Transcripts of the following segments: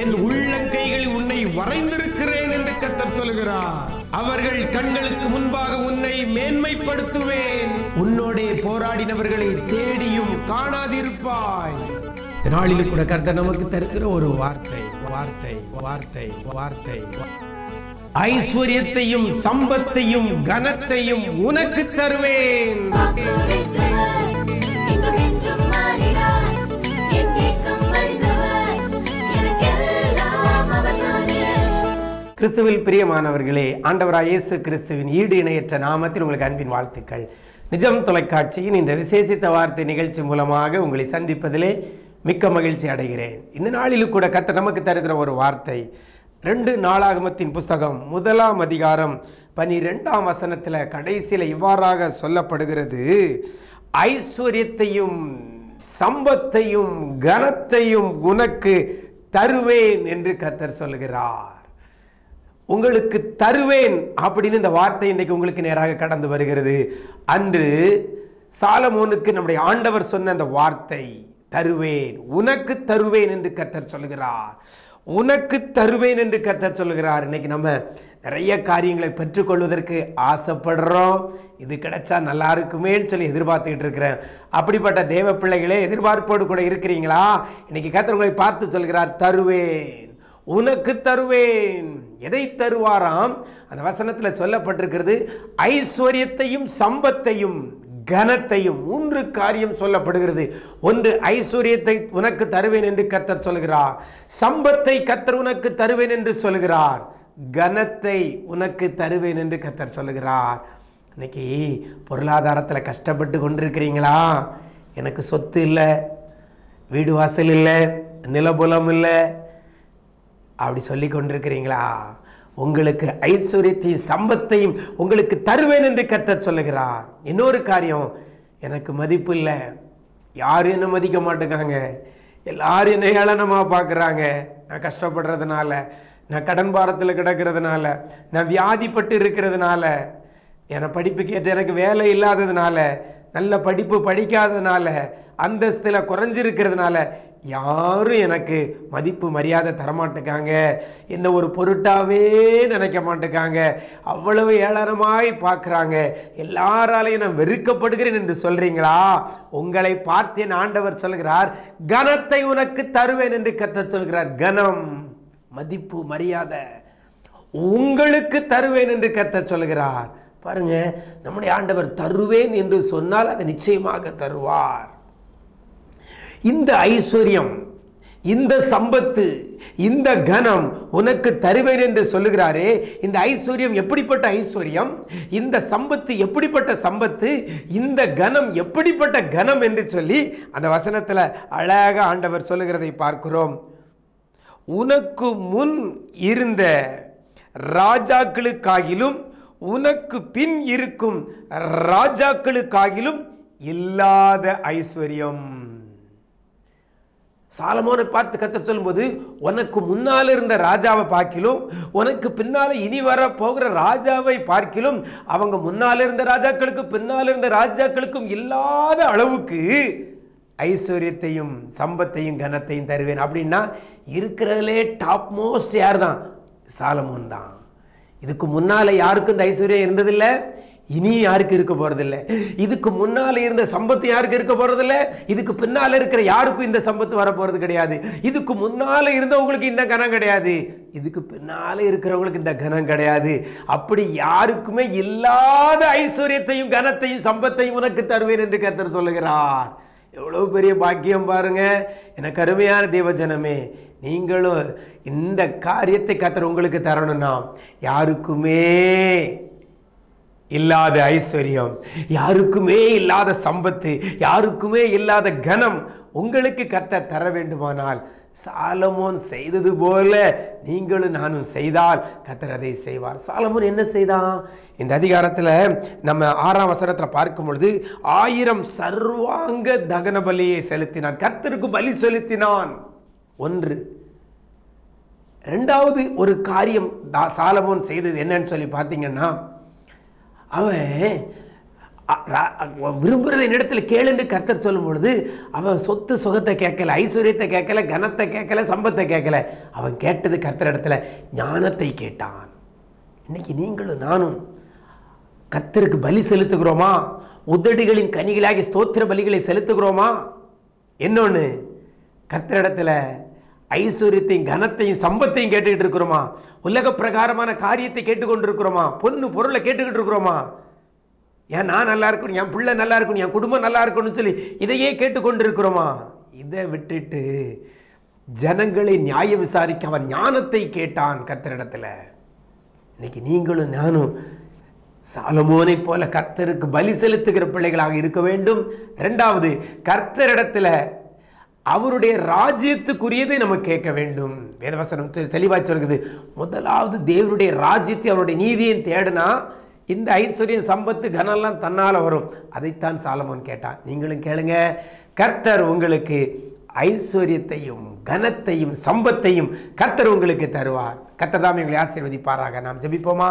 என் உள்ளங்கைகளில் உன்னை வரைந்திருக்கிறேன் என்று கத்தர் சொல்கிறார். அவர்கள் கண்களுக்கு முன்பாக உன்னை மேன்மைப்படுத்துவேன். உன்னோடே போராடினவர்களை தேடியும் காணாதிருப்பாய். இந்த நாளில் கூட கர்த்தர் நமக்கு தருகிற ஒரு வார்த்தை வார்த்தை வார்த்தை வார்த்தை. ஐஸ்வர்யத்தையும் சம்பத்தையும் கனத்தையும் உனக்கு தருவேன். கிறிஸ்துவில் பிரியமானவர்களே ஆண்டவராய் இயேசு கிறிஸ்துவின் ஈடு இணையற்ற நாமத்தில் உங்களுக்கு அன்பின் வாழ்த்துக்கள். நிஜம் தொலைக்காட்சியின் இந்த விசேஷித்த வார்த்தை நிகழ்ச்சி மூலமாக உங்களை சந்திப்பதிலே மிக்க மகிழ்ச்சி அடைகிறேன். இந்த நாளிலும் கூட கத்த நமக்கு தருகிற ஒரு வார்த்தை ரெண்டு நாளாகமத்தின் புஸ்தகம் முதலாம் அதிகாரம் பனிரெண்டாம் வசனத்தில் கடைசியில் இவ்வாறாக சொல்லப்படுகிறது. ஐஸ்வர்யத்தையும் சம்பத்தையும் கனத்தையும் உனக்கு தருவேன் என்று கத்தர் சொல்கிறார் உங்களுக்கு தருவேன் அப்படின்னு இந்த வார்த்தை இன்றைக்கு உங்களுக்கு நேராக கடந்து வருகிறது. அன்று சாலமோனுக்கு நம்முடைய ஆண்டவர் சொன்ன அந்த வார்த்தை தருவேன் உனக்கு தருவேன் என்று கர்த்தர் சொல்கிறார் உனக்கு தருவேன் என்று கர்த்தர் சொல்கிறார் இன்னைக்கு நம்ம நிறைய காரியங்களை பெற்றுக்கொள்வதற்கு ஆசைப்படுறோம். இது கிடைச்சா நல்லா இருக்குமேன்னு சொல்லி எதிர்பார்த்துக்கிட்டு இருக்கிறேன். அப்படிப்பட்ட தேவ பிள்ளைகளே எதிர்பார்ப்போடு கூட இருக்கிறீங்களா? இன்னைக்கு கர்த்தர் உங்களை பார்த்து சொல்கிறார் தருவேன். உனக்கு தருவேன். எதை தருவாராம்? அந்த வசனத்தில் சொல்லப்பட்டிருக்கிறது ஐஸ்வர்யத்தையும் சம்பத்தையும் கனத்தையும் மூன்று காரியம் சொல்லப்படுகிறது. ஒன்று ஐஸ்வர்யத்தை உனக்கு தருவேன் என்று கத்தர் சொல்கிறார். சம்பத்தை கத்தர் உனக்கு தருவேன் என்று சொல்கிறார். கனத்தை உனக்கு தருவேன் என்று கத்தர் சொல்லுகிறார் இன்னைக்கு பொருளாதாரத்தில் கஷ்டப்பட்டு கொண்டிருக்கிறீங்களா? எனக்கு சொத்து இல்லை வீடு வாசல் இல்லை நிலபுலம் இல்லை அப்படி சொல்லி கொண்டிருக்கிறீங்களா? உங்களுக்கு ஐஸ்வர்யத்தையும் சம்பத்தையும் உங்களுக்கு தருவேன் என்று கத்தர் சொல்லுகிறார். இன்னொரு காரியம் எனக்கு மதிப்பு இல்லை. யாரும் என்ன மதிக்க மாட்டேங்காங்க எல்லாரும் என்ன ஏளனமாக பார்க்குறாங்க. நான் கஷ்டப்படுறதுனால நான் கடன் பாரத்தில் கிடக்கிறதுனால நான் வியாதிப்பட்டு இருக்கிறதுனால என்னை படிப்பு கேட்டு எனக்கு வேலை இல்லாததுனால நல்ல படிப்பு படிக்காததுனால அந்தஸ்தில் குறைஞ்சிருக்கிறதுனால யாரும் எனக்கு மதிப்பு மரியாதை தரமாட்டேக்காங்க. என்ன ஒரு பொருட்டாவே நினைக்க மாட்டேக்காங்க. அவ்வளவு ஏளனமாய் பார்க்குறாங்க. எல்லாராலையும் நான் வெறுக்கப்படுகிறேன் என்று சொல்கிறீங்களா உங்களை பார்த்து என் ஆண்டவர் சொல்கிறார் கனத்தை உனக்கு தருவேன் என்று கத்த சொல்கிறார். கனம் மதிப்பு மரியாதை உங்களுக்கு தருவேன் என்று கத்த சொல்கிறார். பாருங்க நம்முடைய ஆண்டவர் தருவேன் என்று சொன்னால் அதை நிச்சயமாக தருவார். இந்த ஐஸ்வர்யம் இந்த சம்பத்து இந்த கனம் உனக்கு தருவேன் என்று சொல்லுகிறாரே இந்த ஐஸ்வர்யம் எப்படிப்பட்ட ஐஸ்வர்யம்? இந்த சம்பத்து எப்படிப்பட்ட சம்பத்து? இந்த கனம் எப்படிப்பட்ட கனம் என்று சொல்லி அந்த வசனத்தில் அழகாக ஆண்டவர் சொல்லுகிறதை பார்க்கிறோம். உனக்கு முன் இருந்த ராஜாக்களுக்காகிலும் உனக்கு பின் இருக்கும் ராஜாக்களுக்காகிலும் இல்லாத ஐஸ்வர்யம். சாலமோனை பார்த்து கத்த சொல்லும்போது உனக்கு முன்னால் இருந்த ராஜாவை பார்க்கிலும் உனக்கு பின்னால் இனி வர போகிற ராஜாவை பார்க்கிலும் அவங்க முன்னால் இருந்த ராஜாக்களுக்கும் பின்னால் இருந்த ராஜாக்களுக்கும் இல்லாத அளவுக்கு ஐஸ்வர்யத்தையும் சம்பத்தையும் கனத்தையும் தருவேன். அப்படின்னா இருக்கிறதுலே டாப் மோஸ்ட் யார் தான் சாலமோன் தான். இதுக்கு முன்னால் யாருக்கும் இந்த ஐஸ்வர்யம் இருந்ததில்லை. இனி யாருக்கு இருக்க போகிறதில்ல இதுக்கு முன்னால் இருந்த சம்பத்து யாருக்கு இருக்க போகிறதில்ல இதுக்கு பின்னால் இருக்கிற யாருக்கும் இந்த சம்பத்து வர கிடையாது. இதுக்கு முன்னால் இருந்தவங்களுக்கு இந்த கனம் கிடையாது. இதுக்கு பின்னால் இருக்கிறவங்களுக்கு இந்த கனம் கிடையாது. அப்படி யாருக்குமே இல்லாத ஐஸ்வர்யத்தையும் கனத்தையும் சம்பத்தையும் உனக்கு தருவேன் என்று கர்த்தர் சொல்லுகிறார். எவ்வளோ பெரிய பாக்கியம் பாருங்க. எனக்கு அருமையான தேவஜனமே நீங்களும் இந்த காரியத்தை கத்தர் உங்களுக்கு தரணும்னா யாருக்குமே இல்லாத ஐஸ்வர்யம் யாருக்குமே இல்லாத சம்பத்து யாருக்குமே இல்லாத கனம் உங்களுக்கு கத்த தர வேண்டுமானால் சாலமோன் செய்தது போல நீங்களும் நானும் செய்தால் கத்தர் அதை செய்வார். சாலமோன் என்ன செய்தான்? இந்த அதிகாரத்தில் நம்ம ஆறாம் வசனத்தில் பார்க்கும் பொழுது ஆயிரம் சர்வாங்க தகன பலியை செலுத்தினான். கத்தருக்கு பலி செலுத்தினான். ஒன்று. ரெண்டாவது ஒரு காரியம் தா- சாலமோன் செய்தது என்னன்னு சொல்லி பார்த்தீங்கன்னா அவன் விரும்புகிறத ரா- அவன் விரும்புகிறத கேளுன்னு கர்த்தர் சொல்லும் பொழுது அவன் சொத்து சுகத்தை கேட்கல ஐஸ்வர்யத்தை கேட்கல கனத்தை கேட்கல சம்பத்தை கேட்கல. அவன் கேட்டது கர்த்தர் இடத்துல ஞானத்தை கேட்டான். இன்னைக்கு நீங்களும் நானும் கர்த்தருக்கு பலி செலுத்துகிறோமா? உதடுகளின் கனிகளாகி ஸ்தோத்திர பலிகளை செலுத்துகிறோமா? என்னொன்று கர்த்தரிடத்தில் ஐஸ்வர்யத்தையும் கனத்தையும் சம்பத்தையும் கேட்டுக்கிட்டு இருக்கிறோமா? உலக பிரகாரமான காரியத்தை கேட்டுக்கொண்டிருக்கிறோமா? பொண்ணு பொருளை கேட்டுக்கிட்டு இருக்கிறோமா? ஏன் நான் நல்லா இருக்கணும் என் பிள்ளை நல்லா இருக்கணும் என் குடும்பம் நல்லா இருக்கணும்னு சொல்லி இதையே கேட்டுக்கொண்டிருக்கிறோமா? இதை விட்டுட்டு ஜனங்களை நியாய விசாரிக்க அவன் ஞானத்தை கேட்டான் கர்த்தரிடத்துல. இன்னைக்கு நீங்களும் நானும் சாலமோனை போல கர்த்தருக்கு பலி செலுத்துகிற பிள்ளைகளாக இருக்க வேண்டும். ரெண்டாவது கர்த்தரிடத்தில் அவருடைய ராஜ்யத்துக்குரியதை நம்ம கேட்க வேண்டும். வேதவசனம் தெளிவாக சொல்கிறது முதலாவது தேவனுடைய ராஜ்யத்தை அவருடைய நீதியையும் தேடினா இந்த ஐஸ்வர்யம் சம்பத்து கனெல்லாம் தன்னால வரும். அதைத்தான் சாலமோன் கேட்டான். நீங்களும் கேளுங்க. கர்த்தர் உங்களுக்கு ஐஸ்வர்யத்தையும் கனத்தையும் சம்பத்தையும் கர்த்தர் உங்களுக்கு தருவார். கர்த்தர் தான் எங்களை ஆசீர்வதிப்பாராக. நாம் ஜபிப்போமா?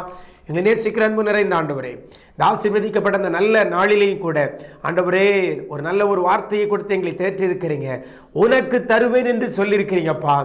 எங்களை நேசிக்கிற அன்பு நிறைந்த ஆண்டவரே இந்த ஆசீர்வதிக்கப்பட்ட அந்த நல்ல நாளிலேயும் கூட ஆண்டவரே ஒரு நல்ல ஒரு வார்த்தையை கொடுத்து எங்களை தேற்றிருக்கிறீங்க. உனக்கு தருவேன் என்று சொல்லியிருக்கிறீங்கப்பா.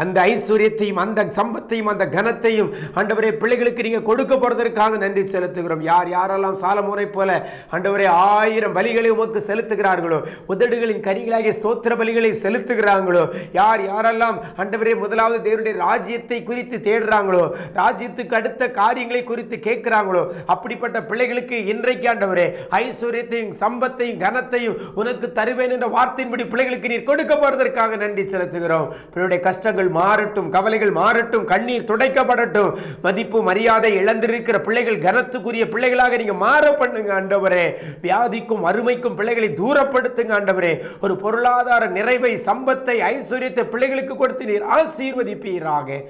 அந்த ஐஸ்வர்யத்தையும் அந்த சம்பத்தையும் அந்த கனத்தையும் ஆண்டவரே பிள்ளைகளுக்கு நீங்கள் கொடுக்க போறதற்காக நன்றி செலுத்துகிறோம். யார் யாரெல்லாம் சாலமோனை போல ஆண்டவரே ஆயிரம் பலிகளை உமக்கு செலுத்துகிறார்களோ உதடுகளின் கரிகளாகிய ஸ்தோத்திர பலிகளை செலுத்துகிறாங்களோ யார் யாரெல்லாம் ஆண்டவரே முதலாவது தேவனுடைய ராஜ்யத்தை குறித்து தேடுறாங்களோ ராஜ்யத்துக்கு அடுத்த காரியங்களை குறித்து கேட்குறாங்களோ அப்படிப்பட்ட பிள்ளைகளுக்கு இன்றைக்கு ஆண்டவரே ஐஸ்வர்யத்தையும் சம்பத்தையும் கனத்தையும் உனக்கு தருவேன் என்ற வார்த்தையின்படி பிள்ளைகளுக்கு நீர் கொடுக்க போறதற்காக நன்றி செலுத்துகிறோம். பிள்ளைகளுடைய கஷ்டங்கள் மாறட்டும் கவலைகள் மாறட்டும் கண்ணீர் துடைக்கப்படட்டும். மதிப்பு மரியாதை இழந்திருக்கிற பிள்ளைகள் கனத்துக்குரிய பிள்ளைகளாக நீங்க மாற பண்ணுங்க ஆண்டவரே. வியாதிக்கும் அருமைக்கும் பிள்ளைகளை தூரப்படுத்துங்க ஆண்டவரே. ஒரு பொருளாதார நிறைவை சம்பத்தை ஐஸ்வர்யத்தை பிள்ளைகளுக்கு கொடுத்து நீர் ஆசீர்வதிப்பீராக.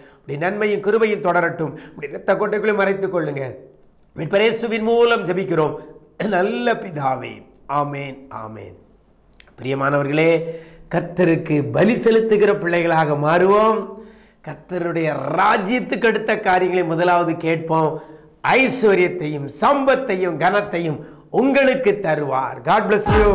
நன்மையும் கிருபையும் தொடரட்டும். இப்படி ரத்த கொட்டைகளையும் மறைத்துக் கொள்ளுங்க. மீட்பரேசுவின் மூலம் ஜபிக்கிறோம். நல்ல பிதாவே ஆமேன் ஆமேன். பிரியமானவர்களே கர்த்தருக்கு பலி செலுத்துகிற பிள்ளைகளாக மாறுவோம். கர்த்தருடைய ராஜ்யத்துக்கு அடுத்த காரியங்களை முதலாவது கேட்போம். ஐஸ்வர்யத்தையும் சம்பத்தையும் கனத்தையும் உங்களுக்கு தருவார். God bless you